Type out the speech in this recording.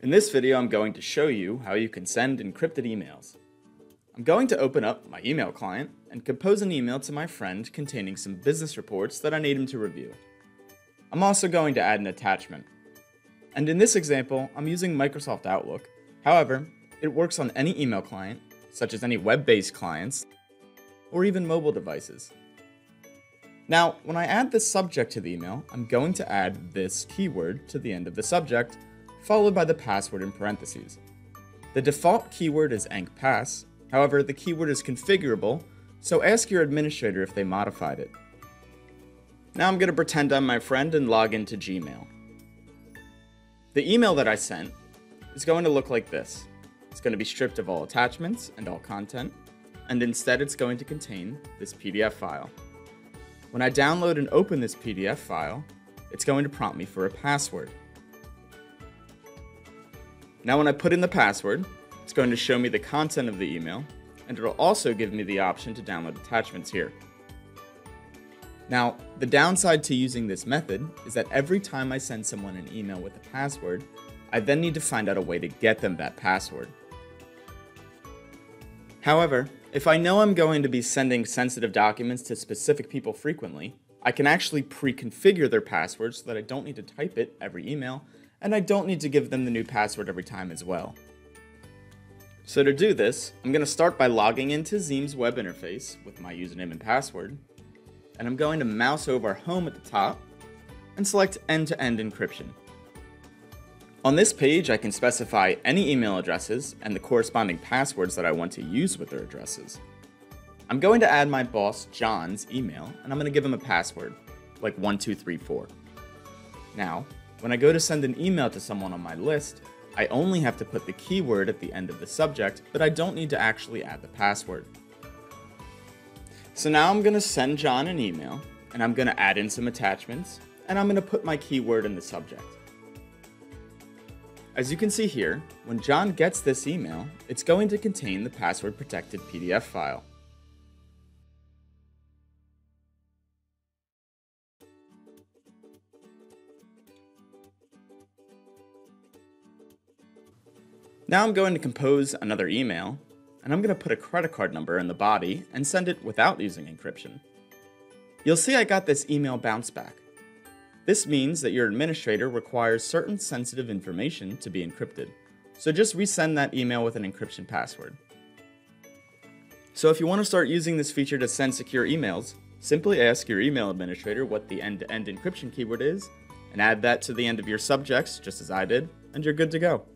In this video, I'm going to show you how you can send encrypted emails. I'm going to open up my email client and compose an email to my friend containing some business reports that I need him to review. I'm also going to add an attachment. And in this example, I'm using Microsoft Outlook. However, it works on any email client, such as any web-based clients, or even mobile devices. Now, when I add the subject to the email, I'm going to add this keyword to the end of the subject, followed by the password in parentheses. The default keyword is encpass, however, the keyword is configurable, so ask your administrator if they modified it. Now I'm going to pretend I'm my friend and log into Gmail. The email that I sent is going to look like this. It's going to be stripped of all attachments and all content, and instead it's going to contain this PDF file. When I download and open this PDF file, it's going to prompt me for a password. Now when I put in the password, it's going to show me the content of the email, and it'll also give me the option to download attachments here. Now, the downside to using this method is that every time I send someone an email with a password, I then need to find out a way to get them that password. However, if I know I'm going to be sending sensitive documents to specific people frequently, I can actually pre-configure their password so that I don't need to type it every email, and I don't need to give them the new password every time as well. So to do this, I'm going to start by logging into Xeams web interface with my username and password, and I'm going to mouse over Home at the top and select End-to-End -end Encryption. On this page, I can specify any email addresses and the corresponding passwords that I want to use with their addresses. I'm going to add my boss, John's, email, and I'm going to give him a password, like 1234. Now, when I go to send an email to someone on my list, I only have to put the keyword at the end of the subject, but I don't need to actually add the password. So now I'm going to send John an email, and I'm going to add in some attachments, and I'm going to put my keyword in the subject. As you can see here, when John gets this email, it's going to contain the password protected PDF file. Now I'm going to compose another email, and I'm going to put a credit card number in the body and send it without using encryption. You'll see I got this email bounce back. This means that your administrator requires certain sensitive information to be encrypted, so just resend that email with an encryption password. So if you want to start using this feature to send secure emails, simply ask your email administrator what the end-to-end -end encryption keyword is, and add that to the end of your subjects, just as I did, and you're good to go.